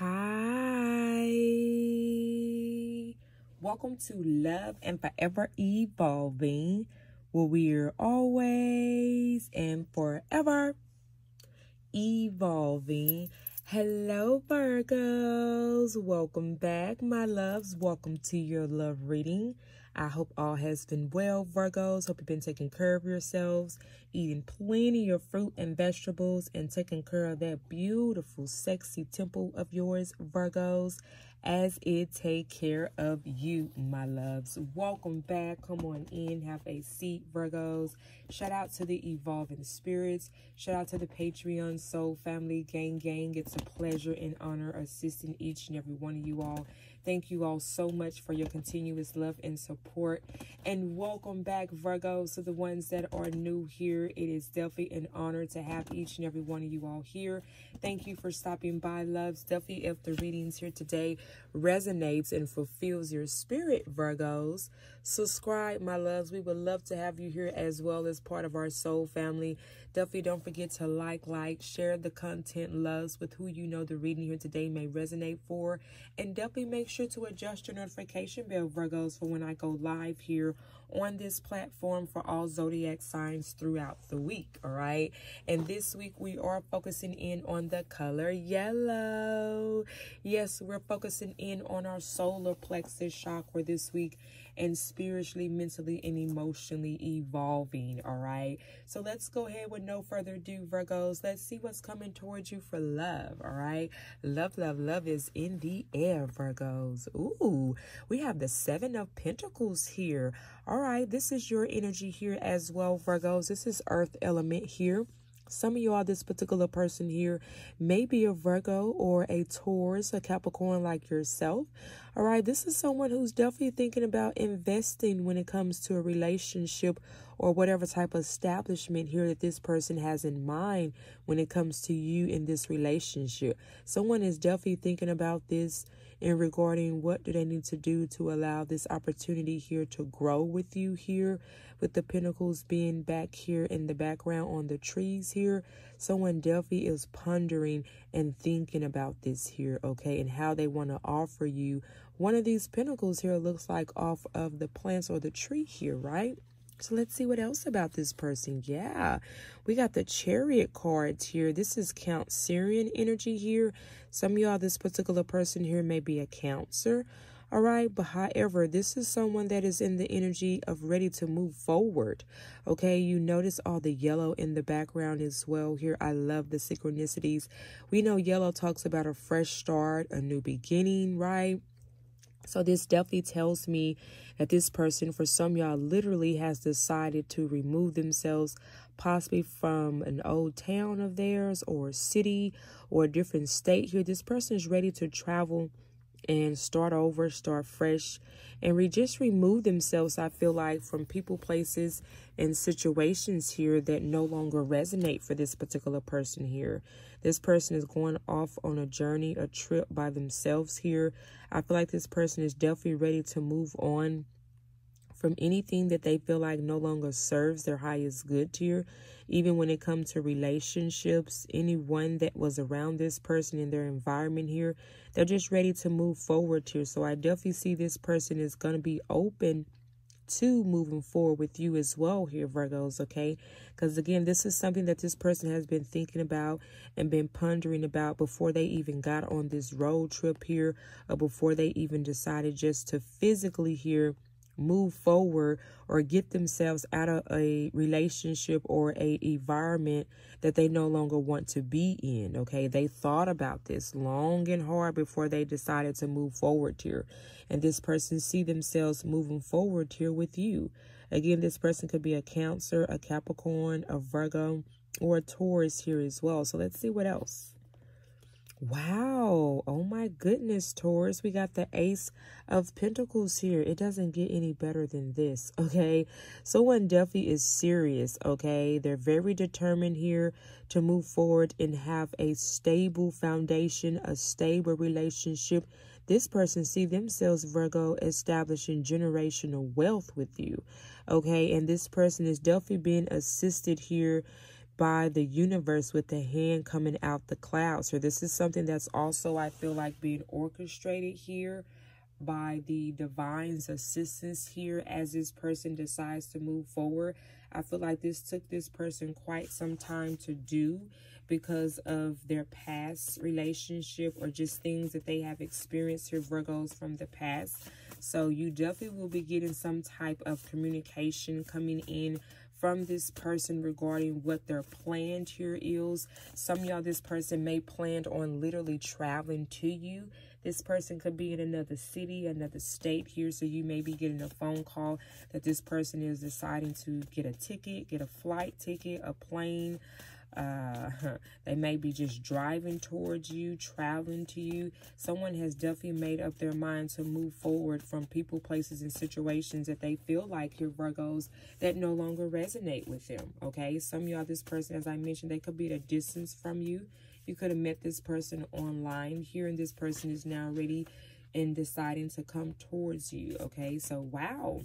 Hi. Welcome to Love and Forever Evolving, where we're always and forever evolving. Hello, Virgos. Welcome back, my loves. Welcome to your love reading. I hope all has been well, Virgos. Hope you've been taking care of yourselves, eating plenty of fruit and vegetables, and taking care of that beautiful, sexy temple of yours, Virgos, as it take care of you, my loves. Welcome back. Come on in. Have a seat, Virgos. Shout out to the Evolving Spirits. Shout out to the Patreon Soul Family Gang Gang. It's a pleasure and honor assisting each and every one of you all Thank you all so much for your continuous love and support. And welcome back, Virgos, to the ones that are new here. It is definitely an honor to have each and every one of you all here. Thank you for stopping by, loves. Definitely, if the readings here today resonates and fulfills your spirit, Virgos, subscribe, my loves. We would love to have you here as well as part of our soul family. Definitely don't forget to like, like, share the content, loves, with who you know the reading here today may resonate for. And definitely make sure to adjust your notification bell, Virgos, for when I go live here on this platform for all zodiac signs throughout the week. All right. And this week we are focusing in on the color yellow. Yes, we're focusing in on our solar plexus chakra this week and spiritually, mentally, and emotionally evolving. All right. So let's go ahead with no further ado, Virgos. Let's see what's coming towards you for love. All right. Love, love, love is in the air, Virgos. Ooh, we have the Seven of Pentacles here. All right. This is your energy here as well, Virgos. This is Earth element here. Some of y'all, this particular person here may be a Virgo or a Taurus, a Capricorn like yourself. All right, this is someone who's definitely thinking about investing when it comes to a relationship or whatever type of establishment here that this person has in mind when it comes to you in this relationship. Someone is definitely thinking about this in regarding what do they need to do to allow this opportunity here to grow with you here with the pentacles being back here in the background on the trees here someone delphi is pondering and thinking about this here okay and how they want to offer you one of these pentacles here looks like off of the plants or the tree here right so let's see what else about this person. Yeah, we got the chariot cards here. This is Count Cancerian energy here. Some of y'all, this particular person here may be a Cancer. All right, but however, this is someone that is in the energy of ready to move forward. Okay, you notice all the yellow in the background as well here. I love the synchronicities. We know yellow talks about a fresh start, a new beginning, right? So this definitely tells me that this person, for some y'all, literally has decided to remove themselves possibly from an old town of theirs or city or a different state here. This person is ready to travel and start over, start fresh, and re- just remove themselves, I feel like, from people, places, and situations here that no longer resonate for this particular person here. This person is going off on a journey, a trip by themselves here. I feel like this person is definitely ready to move on from anything that they feel like no longer serves their highest good here even when it comes to relationships, anyone that was around this person in their environment here, they're just ready to move forward here. So I definitely see this person is going to be open to moving forward with you as well here, Virgos, okay? Because again, this is something that this person has been thinking about and been pondering about before they even got on this road trip here or before they even decided just to physically here move forward or get themselves out of a relationship or a environment that they no longer want to be in okay? They thought about this long and hard before they decided to move forward here. And this person see themselves moving forward here with you. Again this person could be a cancer a capricorn a virgo or a taurus here as well. So let's see what else. Wow. Goodness, Taurus. We got the Ace of Pentacles here. It doesn't get any better than this, okay? Someone definitely is serious, okay? They're very determined here to move forward and have a stable foundation, a stable relationship. This person see themselves, Virgo, establishing generational wealth with you, okay? And this person is definitely being assisted here by the universe with the hand coming out the clouds. So this is something that's also, I feel like, being orchestrated here by the divine's assistance here as this person decides to move forward. I feel like this took this person quite some time to do because of their past relationship or just things that they have experienced here, Virgos, from the past. So you definitely will be getting some type of communication coming in from this person regarding what their plan here is. Some y'all, this person may planned on literally traveling to you. This person could be in another city, another state here. So you may be getting a phone call that this person is deciding to get a ticket, get a flight ticket, a plane, uh, they may be just driving towards you, traveling to you. Someone has definitely made up their mind to move forward from people, places, and situations that they feel like here, Virgos, that no longer resonate with them. Okay. Some of y'all, this person, as I mentioned, they could be at a distance from you. You could have met this person online here, and this person is now ready and deciding to come towards you. Okay. So, wow.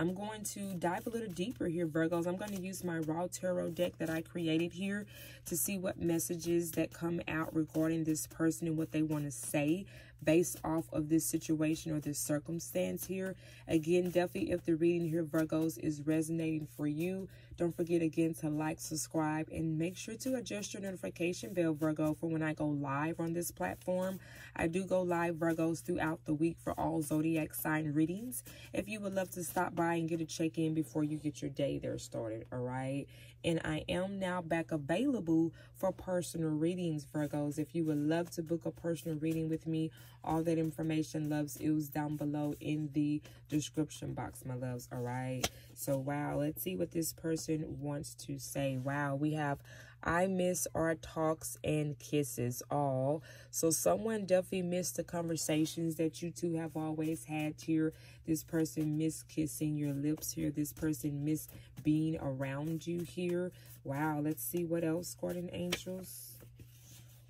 I'm going to dive a little deeper here, Virgos. I'm going to use my Raw Tarot deck that I created here to see what messages that come out regarding this person and what they want to say based off of this situation or this circumstance here. Again, definitely if the reading here, Virgos, is resonating for you, don't forget again to like, subscribe, and make sure to adjust your notification bell, Virgo, for when I go live on this platform. I do go live, Virgos, throughout the week for all zodiac sign readings. If you would love to stop by and get a check-in before you get your day there started, all right? And I am now back available for personal readings, Virgos. If you would love to book a personal reading with me, all that information, loves, is down below in the description box, my loves, all right? So, wow, let's see what this person wants to say. Wow, we have I miss our talks and kisses all. So someone definitely missed the conversations that you two have always had here. This person miss kissing your lips here. This person miss being around you here. Wow, let's see what else, Guardian Angels.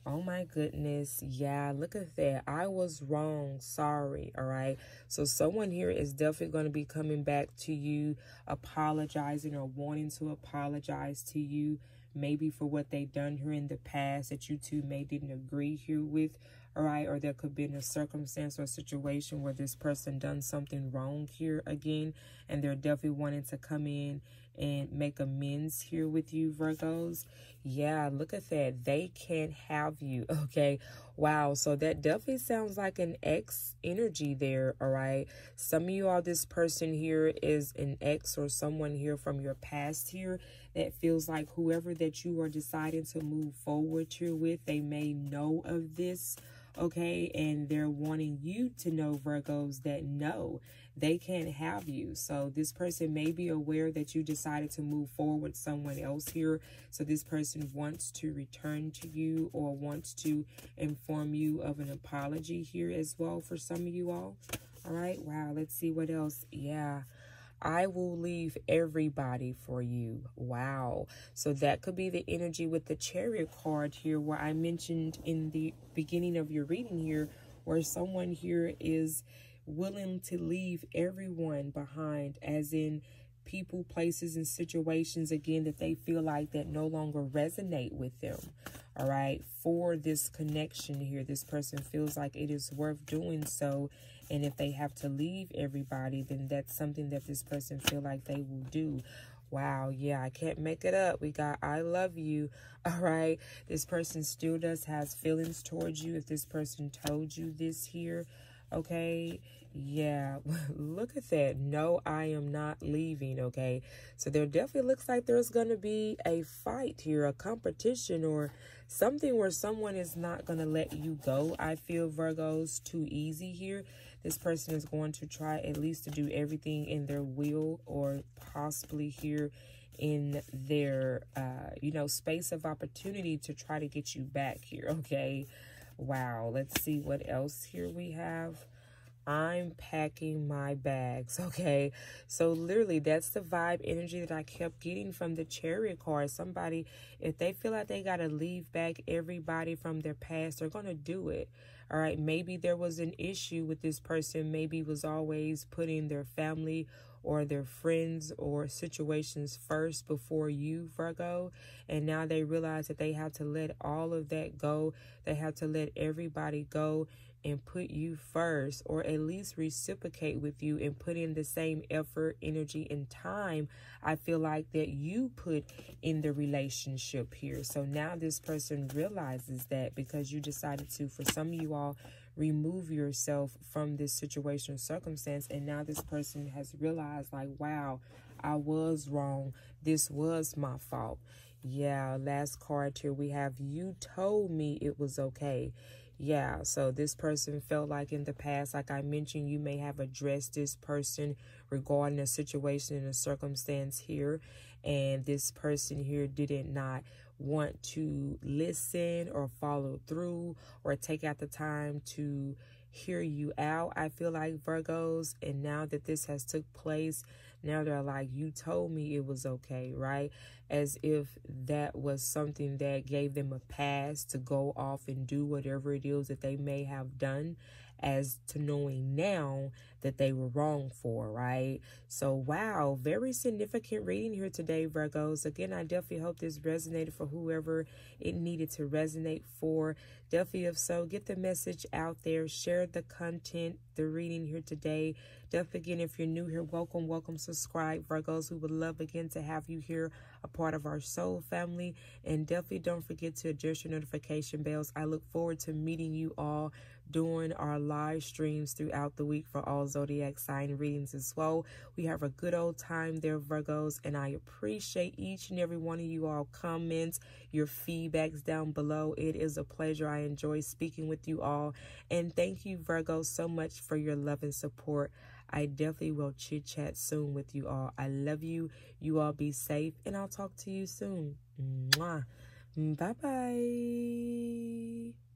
Oh my goodness. Yeah, look at that. I was wrong. Sorry. All right. So someone here is definitely going to be coming back to you, apologizing or wanting to apologize to you maybe for what they've done here in the past that you two may didn't agree here with all right? Or there could be a circumstance or situation where this person done something wrong here again and they're definitely wanting to come in and make amends here with you virgos. Yeah look at that. They can't have you okay? Wow so that definitely sounds like an ex energy there all right? Some of you all this person here is an ex or someone here from your past here that feels like whoever that you are deciding to move forward here with they may know of this okay? And they're wanting you to know, Virgos, that no, they can't have you. So this person may be aware that you decided to move forward with someone else here. So this person wants to return to you or wants to inform you of an apology here as well for some of you all. All right, wow, let's see what else. Yeah. I will leave everybody for you. Wow. So that could be the energy with the chariot card here where I mentioned in the beginning of your reading here where someone here is willing to leave everyone behind as in people, places, and situations again that they feel like that no longer resonate with them. All right. For this connection here, this person feels like it is worth doing so and if they have to leave everybody, then that's something that this person feel like they will do. Wow, yeah, I can't make it up. We got I love you. All right. This person still does has feelings towards you. If this person told you this here, okay? Yeah. Look at that. No i am not leaving okay? So there definitely looks like there's gonna be a fight here a competition or something where someone is not gonna let you go i feel virgos too easy here. This person is going to try at least to do everything in their will or possibly here in their uh you know space of opportunity to try to get you back here okay wow let's see what else here we have I'm packing my bags, okay? So literally, that's the vibe energy that I kept getting from the chariot card. Somebody, if they feel like they got to leave back everybody from their past, they're going to do it. All right, maybe there was an issue with this person. Maybe was always putting their family or their friends or situations first before you, Virgo. And now they realize that they have to let all of that go. They have to let everybody go and put you first, or at least reciprocate with you and put in the same effort, energy, and time I feel like that you put in the relationship here. So now this person realizes that because you decided to, for some of you all, remove yourself from this situation or circumstance. And now this person has realized, like, wow, I was wrong. This was my fault. Yeah, last card here we have you told me it was okay. Yeah, so this person felt like in the past, like I mentioned, you may have addressed this person regarding a situation and a circumstance here. And this person here didn't not want to listen or follow through or take out the time to hear you out. I feel like Virgos, and now that this has took place, now they're like, you told me it was okay, right? As if that was something that gave them a pass to go off and do whatever it is that they may have done as to knowing now that they were wrong for, right? So, wow, very significant reading here today, Virgos. Again, I definitely hope this resonated for whoever it needed to resonate for. Definitely, if so, get the message out there, share the content, the reading here today. Definitely, again, if you're new here, welcome, welcome, subscribe, Virgos. We would love again to have you here, a part of our soul family. And definitely don't forget to adjust your notification bells. I look forward to meeting you all during our live streams throughout the week for all zodiac sign readings as well. We have a good old time there, Virgos, and I appreciate each and every one of you all comments, your feedbacks down below. It is a pleasure. I enjoy speaking with you all. And thank you, Virgos, so much for your love and support. I definitely will chit chat soon with you all. I love you. You all be safe, and I'll talk to you soon. Mwah. Bye bye.